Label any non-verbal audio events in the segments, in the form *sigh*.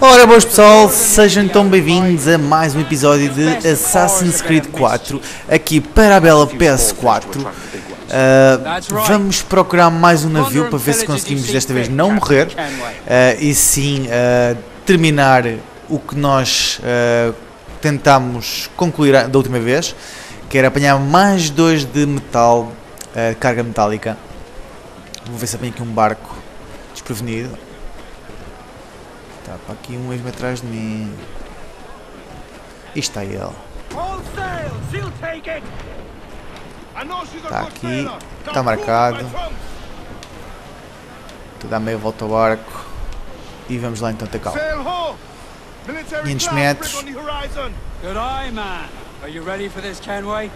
Ora, boas pessoal, sejam então bem-vindos a mais um episódio de Assassin's Creed 4 aqui para a bela PS4. Uh, vamos procurar mais um navio para ver se conseguimos desta vez não morrer uh, e sim uh, terminar o que nós tentámos concluir da última vez, que era apanhar mais dois de metal, carga metálica. Vou ver se apanho aqui um barco desprevenido. Está para aqui um mesmo atrás de mim. E está ele. Está aqui, está marcado. Estou a dar meia volta ao barco. E vamos lá então atacá-lo. 500 metros. Good eye, man. Are you ready for this, Kenway?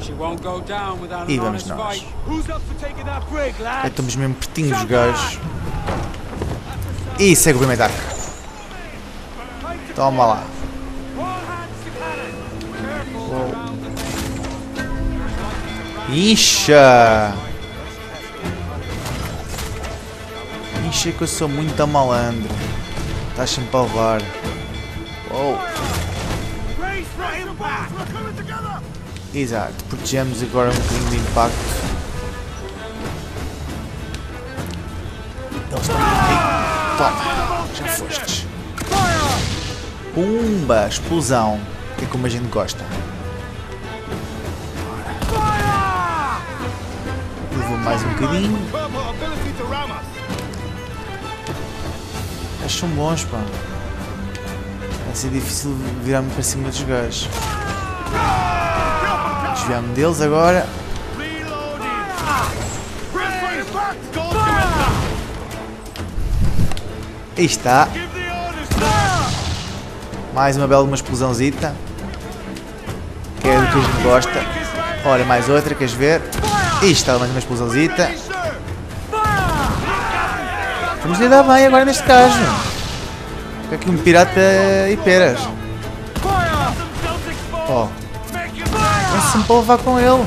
She won't go down without E an vamos honest nós. fight. Who's up for taking that brig, Já lads? estamos mesmo pertinho dos gajos. E segue o primeiro ataque. Toma lá. Ixa! Ixa que eu sou muito malandro. Estás sempre a levar. Oh, exato. Protegemos agora um bocadinho de impacto. Pumba, explosão. Que é como a gente gosta. Levou mais um bocadinho. Eles são bons, pá. Vai ser difícil virar-me para cima dos gajos. Desviar-me deles agora. Aí está. Mais uma bela uma explosãozita. Que é do que a gente gosta. Olha, mais outra, queres ver? Está, mais uma explosãozita. Vamos lidar bem agora neste caso. Fica aqui um pirata e peras. Ó. Oh. sempre para levar com ele.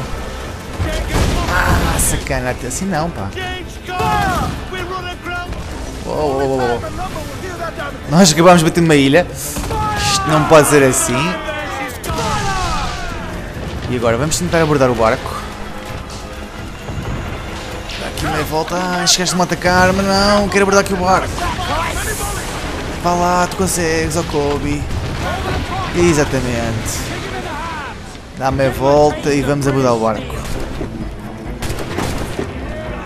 Ah, sacana. Assim não, pá. Oh, oh, oh. Nós acabámos de bater numa ilha. Não pode ser assim. E agora vamos tentar abordar o barco. Dá aqui meia volta. Ah, chegaste-me atacar, mas não, quero abordar aqui o barco. Vá lá, tu consegues, ó Kobe. Exatamente. Dá meia volta e vamos abordar o barco.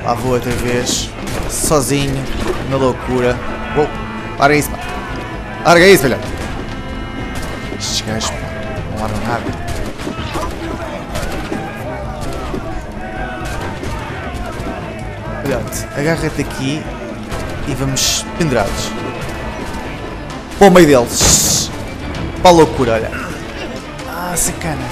Lá vou outra vez. Sozinho, na loucura. Uou, larga isso, pá. Larga isso, velho. Estes gajos, não largam nada. Olha-te, agarra-te aqui e vamos pendurados. Para o meio deles. Para a loucura, olha. Ah, sacana.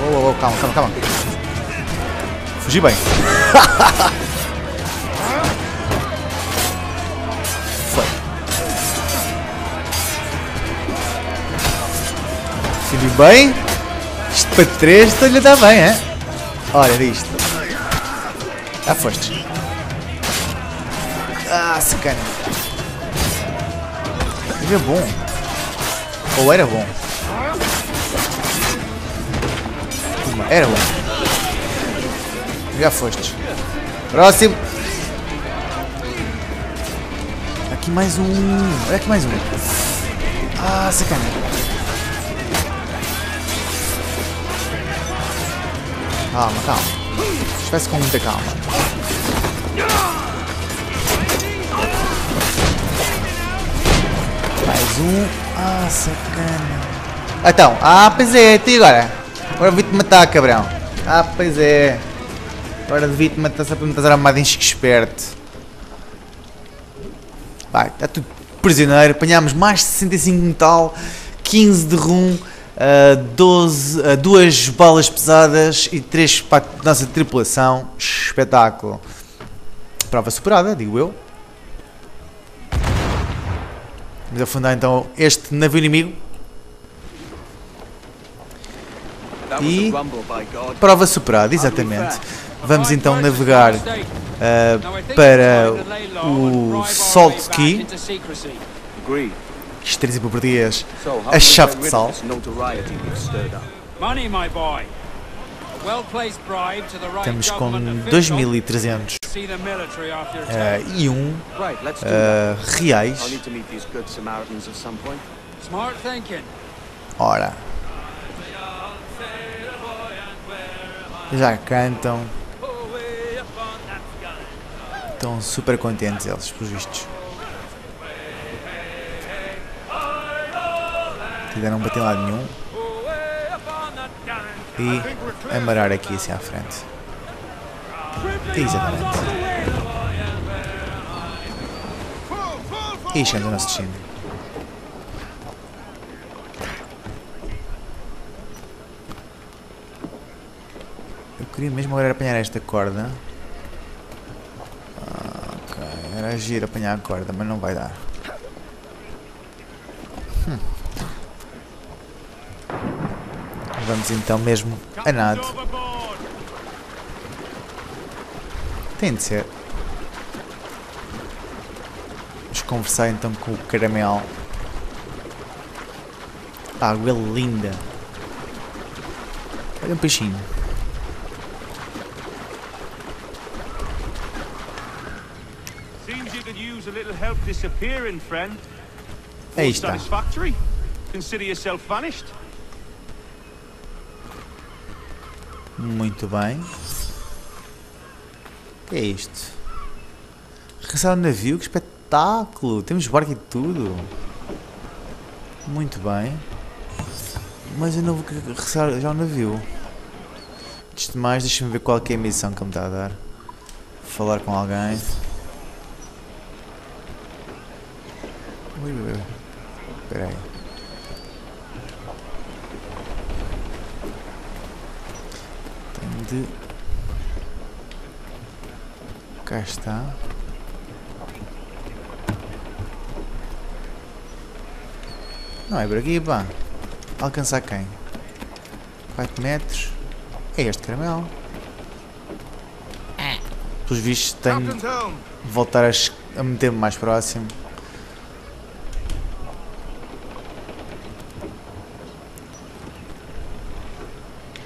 Oh, oh, oh, calma, calma, calma. Fugi bem. *laughs* Fugi bem. Isto para três estou-lhe a dar bem, é? Olha isto. Já foste. Ah, sacana. Ele é bom. Ou era bom. Era bom. Já foste. Próximo. Aqui mais um. Olha aqui mais um. Ah, sacana. Calma, calma. Espécie com muita calma. Mais um. Ah, sacana. Então, ah, pois é, e agora? Agora vi-te matar, cabrão. Ah, pois é. Agora devia-te matar só para me trazer armado em esperto. Vai, está tudo prisioneiro. Apanhámos mais de 65 de metal, 15 de rum, uh, 12, uh, duas balas pesadas e 3 para a nossa tripulação. Espetáculo. Prova superada, digo eu. Vamos afundar então este navio inimigo. E prova superada, exatamente. Vamos então navegar uh, para o Salt Key. Isto traduzir para português, a chave de sal. Estamos com 2.300 uh, e um uh, reais. Ora, já cantam. Estão super contentes eles, por vistos. Ainda não bateu lado nenhum. E amarar aqui assim à frente. Exatamente. E chegando no nosso destino. Eu queria mesmo agora apanhar esta corda. Ok, era agir apanhar a corda, mas não vai dar. Vamos então mesmo a nado. Tem de ser. Vamos conversar então com o caramelo. A água é linda. Olha um peixinho. Seems you Muito bem. O que é isto? Regressar ao navio, que espetáculo! Temos barco e tudo. Muito bem. Mas eu não vou regressar já ao navio. Antes de mais, deixa-me ver qual é, a missão que me está a dar. Falar com alguém. Ui, ui, ui. Espera aí. De... Cá está. Não é por aqui, pá. Alcançar quem? 4 metros. É este caramelo. Pelos vistos tenho de voltar a, a meter-me mais próximo.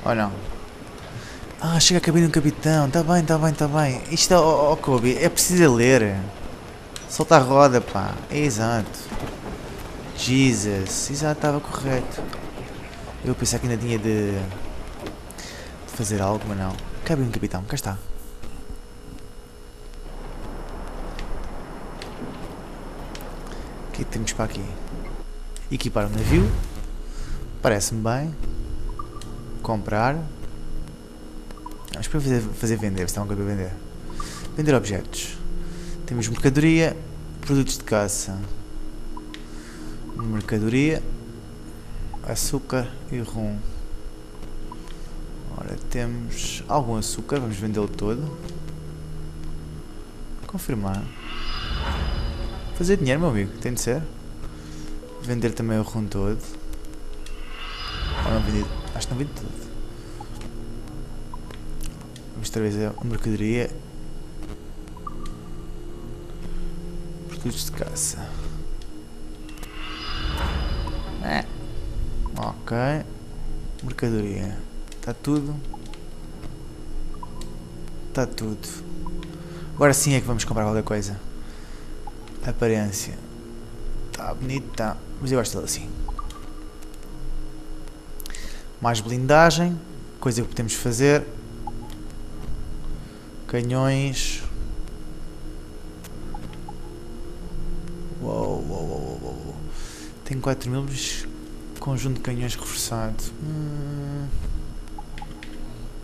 Ou não? Ah, chega a cabine do capitão. Tá bem, tá bem, tá bem. Isto é, oh, oh Kobe, é preciso ler. Solta a roda, pá. É exato. Jesus. Exato, estava correto. Eu pensei que ainda tinha de, de fazer algo, mas não. Cabine do capitão, cá está. O que temos para aqui? Equipar o navio. Parece-me bem comprar. Vamos para fazer, fazer vender, se está uma coisa para vender. Vender objetos. Temos mercadoria, produtos de caça. Mercadoria, açúcar e rum. Ora, temos algum açúcar, vamos vendê-lo todo. Confirmar. Fazer dinheiro, meu amigo, tem de ser. Vender também o rum todo. Ou não vendi? Acho que não vendi tudo. Vamos outra vez a mercadoria. Produtos de caça. É. Ok. Mercadoria. Está tudo. Está tudo. Agora sim é que vamos comprar qualquer coisa. Aparência. Está bonito. Mas eu gosto dele assim. Mais blindagem. Coisa que podemos fazer. Canhões. Uou, uou, uou, uou. Tem 4 mil, conjunto de canhões reforçado. Hum.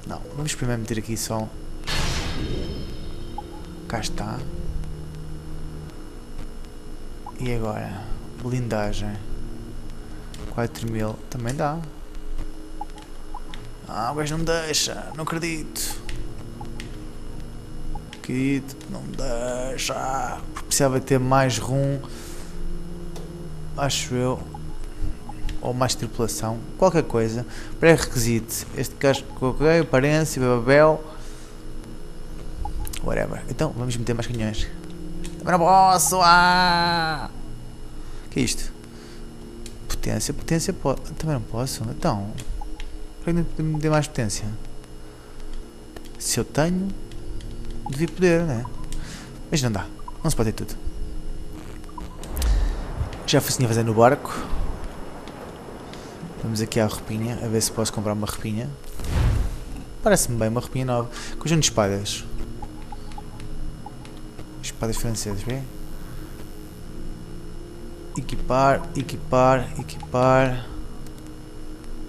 Não, vamos primeiro meter aqui só. Cá está. E agora? Blindagem. 4 mil. Também dá. Ah, o gajo não me deixa. Não acredito. Acredito. Não me deixa. Precisava ter mais rum. Acho eu. ou mais tripulação, qualquer coisa, pré-requisito, este casco ok, aparência, babel, whatever. Então vamos meter mais canhões. Também não posso! Ah! que é isto? Potência, potência, po também não posso. Então, para que me dê mais potência? Se eu tenho, devia poder, né? Mas não dá, não se pode ter tudo. Já fui fazer no barco. Vamos aqui à repinha, a ver se posso comprar uma repinha. Parece-me bem, uma repinha nova. Conjunto de espadas. Espadas francesas, vê? Equipar, equipar, equipar.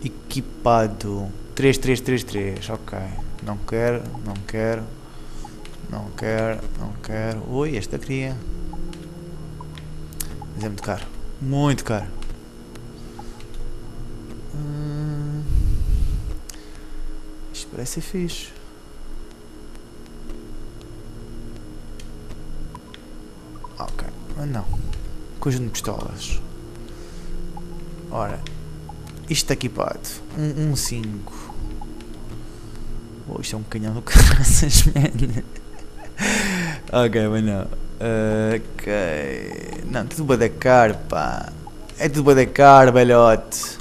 Equipado. 3333, ok. Não quero, não quero. Não quero, não quero. Ui, esta queria. Mas é muito caro. Muito caro. Hum, isto parece ser fixe. Ok, mas não. Conjunto de pistolas. Ora, isto está equipado. Um, um 5. Oh, isto é um canhão do *laughs* caraças, man. Ok, mas não. Ok. Não, tudo bué da caro, pá. É tudo bué da caro, velhote.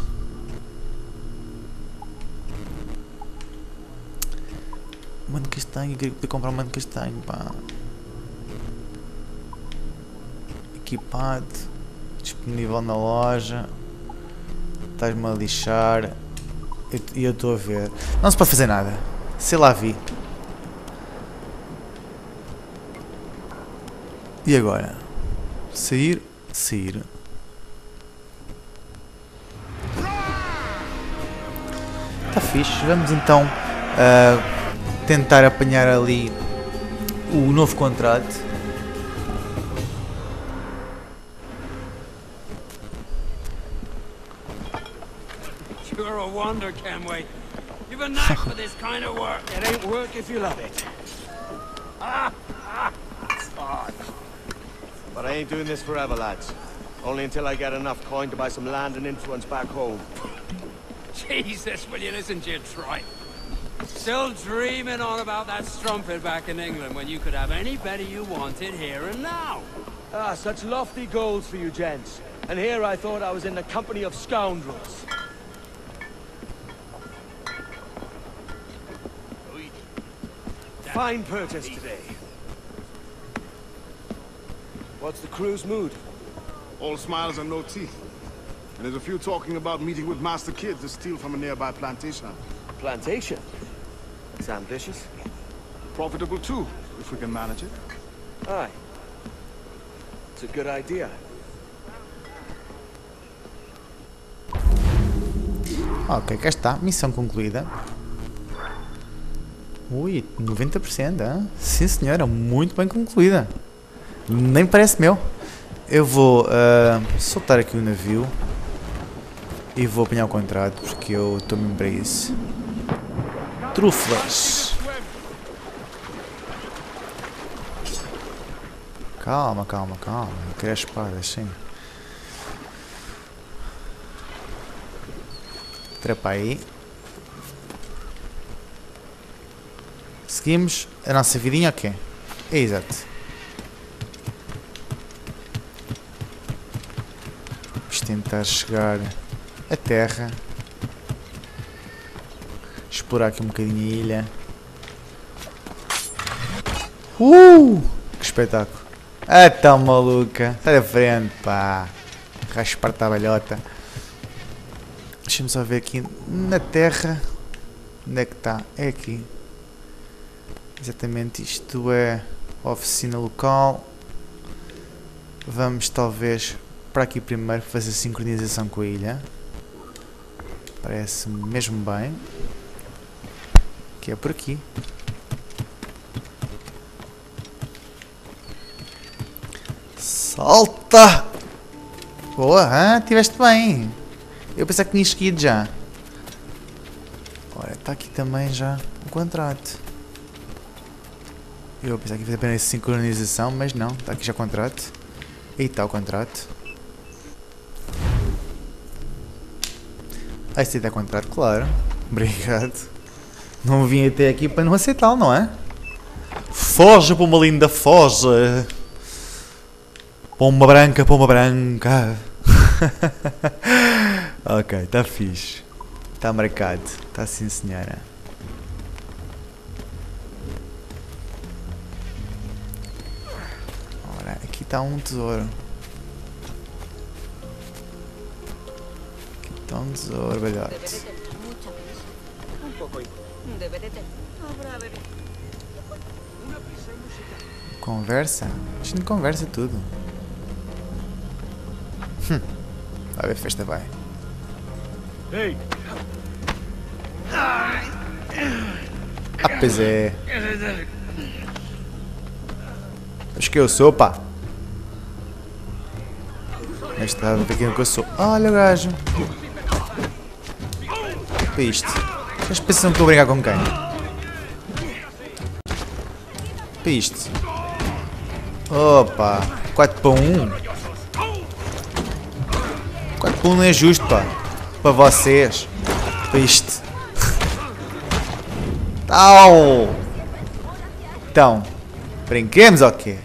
Mano castanho, queria poder comprar um mano castanho, pá. Equipado. Disponível na loja. Estás-me a lixar. E eu estou a ver. Não se pode fazer nada. Sei lá vi. E agora? Sair, sair. Está fixe. Vamos então uh, tentar apanhar ali o novo contrato. You're a wonder, Kenway. You've a knack for this kind of work. It ain't work if you love it. Ah. But I ain't doing this forever, lads. Only until I get enough coin to buy some land and influence back home. Jesus, will you listen to your tripe? Still dreaming on about that strumpet back in England when you could have any Betty you wanted here and now. Ah, such lofty goals for you gents. And here I thought I was in the company of scoundrels. Fine purchase today. What's the crew's mood? All smiles and no teeth. And there's a few talking about meeting with Master Kid to steal from a nearby plantation. Plantation? It's ambitious. Profitable too, if we can manage it. Aye. It's a good idea. Ok, cá está. Missão concluída. Ui, 90%, hein? Sim senhora, muito bem concluída. Nem parece meu. Eu vou uh, soltar aqui o navio e vou apanhar o contrato porque eu estou mesmo para isso. Truflas. Calma, calma, calma. Eu quero as espadas, sim. Trepa aí. Seguimos a nossa vidinha aqui. É exato. Vamos tentar chegar à terra. Explorar aqui um bocadinho a ilha. Uh! Que espetáculo. Ah, tão maluca. Sai da frente, pá. Raspar-te a balhota. Deixa-me só ver aqui na terra. Onde é que está? É aqui. Exatamente, isto é oficina local. Vamos talvez para aqui primeiro fazer sincronização com a ilha. Parece-me mesmo bem. Que é por aqui. Salta! Boa, ah, tiveste bem. Eu pensava que tinha esquido já. Olha, está aqui também já o contrato. Eu pensava que ia fazer apenas sincronização, mas não, está aqui já o contrato. Aí está o contrato. Aceita contrato, claro. Obrigado. Não vim até aqui para não aceitá-lo, não é? Foge, pomba linda, foge! Pomba branca, pomba branca. *laughs* ok, está fixe. Está marcado. Está sim, senhora. Ora, aqui está um tesouro. Habrá bebido. Conversa? A gente conversa tudo. Hum. Vai ver, festa vai. Hey, Ah, pois é. Acho que eu sou, pá. Mas estava quem é que eu sou. Olha o gajo. Para isto. Eles pensam que estou a brincar com quem? Para isto. Opa. 4 para 1. 4 para 1 não é justo, pá. Para vocês. Para isto. *laughs* Tal. Então. Brinquemos ou quê?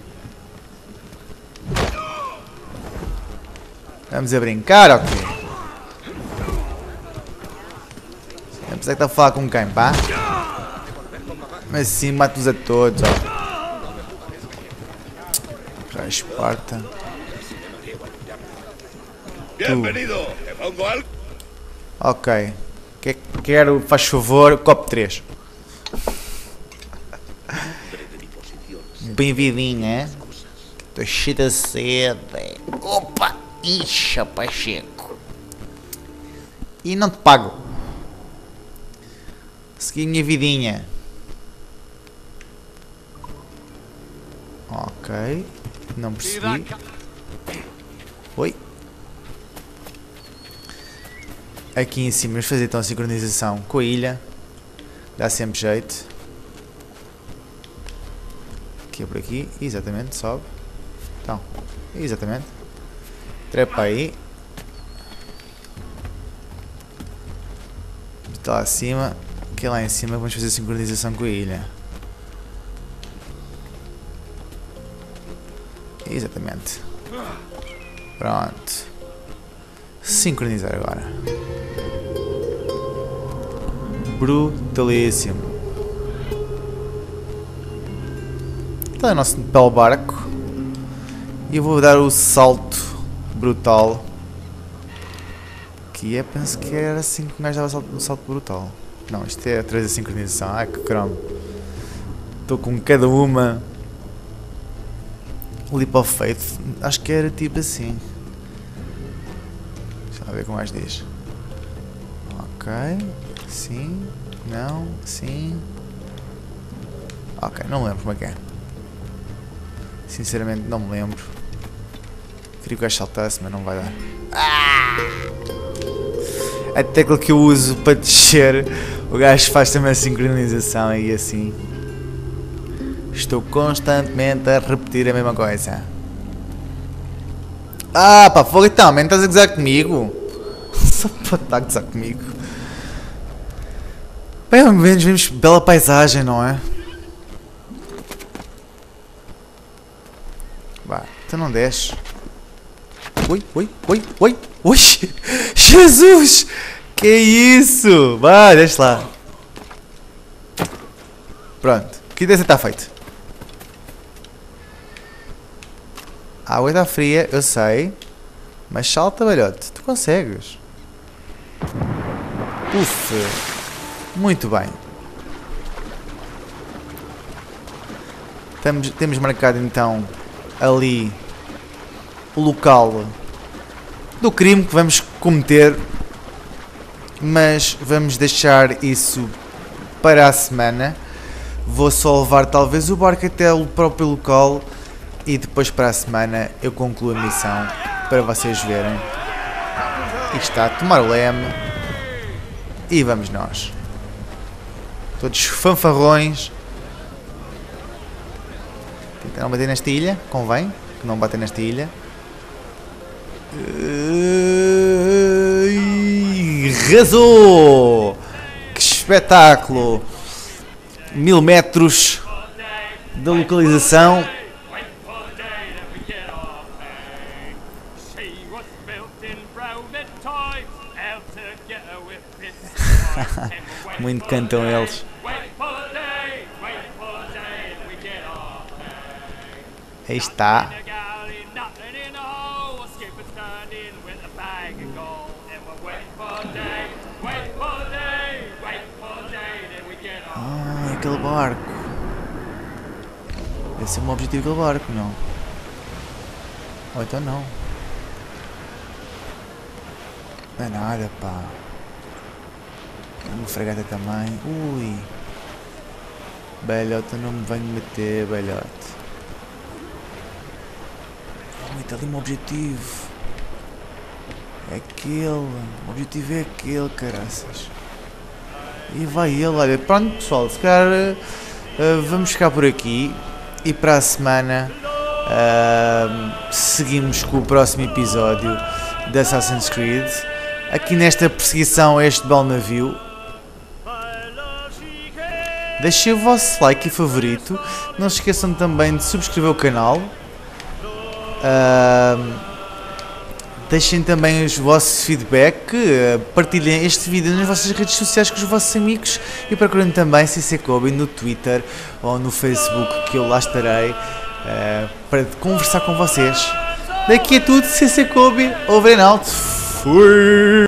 Vamos a brincar ou quê? Apesar que está a falar com quem, pá? Mas sim, mato-os a todos, ó. Esparta. Bienvenido. ¿Te pongo algo? Ok. Que, quero, faz favor, copo 3. Bem-vindinha. Estou cheio de sede. Opa! Ixa, Pacheco. E não te pago. A minha vidinha. Ok. Não percebi. Oi. Aqui em cima vamos fazer então a sincronização com a ilha. Dá sempre jeito. Aqui é por aqui. Exatamente, sobe. Então, exatamente. Trepa aí. Está lá acima. Aqui lá em cima vamos fazer sincronização com a ilha. Exatamente. Pronto. Sincronizar agora. Brutalíssimo. Está o nosso belo barco. E eu vou dar o salto brutal. Que é, penso que era assim que o gajo dava o salto brutal. Não, isto é atrás da sincronização. Ai que cromo. Estou com cada uma. Leap of Faith. Acho que era tipo assim. Deixa lá ver como mais diz. Ok. Sim. Não. Sim. Ok, não me lembro como é que é. Sinceramente não me lembro. Queria que gajo saltasse, mas não vai dar. A tecla que eu uso para descer, o gajo faz também a sincronização e assim. Estou constantemente a repetir a mesma coisa. Ah, pá, fogo então, man, estás a gozar comigo? *laughs* Só pode estar a gozar comigo. Bem, ao menos vemos bela paisagem, não é? Vá, tu não desce. Ui, ui, ui, ui, ui! *laughs* Jesus! Que isso? Vai, deixa lá. Pronto, que desse está feito. A água está fria, eu sei. Mas salta, velhote. Tu consegues. Uf. Muito bem. Temos, temos marcado então ali o local do crime que vamos cometer. Mas vamos deixar isso para a semana. Vou só levar talvez o barco até o próprio local e depois para a semana eu concluo a missão para vocês verem. E está a tomar o leme. E vamos nós. Todos fanfarrões. Tentar não bater nesta ilha, convém que não bater nesta ilha. Ai, arrasou! Que espetáculo! Mil metros da localização. She was built in Roman aquele barco. Esse é o meu objetivo aquele barco, não? Ou então não. Não é nada, pá. Uma fragata também. Ui. Belhote, não me venho meter, belhote. Ui, está ali um objetivo. É aquele. O objetivo é aquele, caraças. E vai ele, olha, pronto pessoal, se calhar eh, vamos ficar por aqui e para a semana ah, seguimos com o próximo episódio de Assassin's Creed. Aqui nesta perseguição a este belo navio. Deixem o vosso like e favorito. Não se esqueçam também de subscrever o canal. Ah, Deixem também os vossos feedback, eh, partilhem este vídeo nas vossas redes sociais com os vossos amigos e procurem também CC Kobe no Twitter ou no Facebook que eu lá estarei eh, para conversar com vocês. Daqui é tudo, CC Kobe, and out. Fui!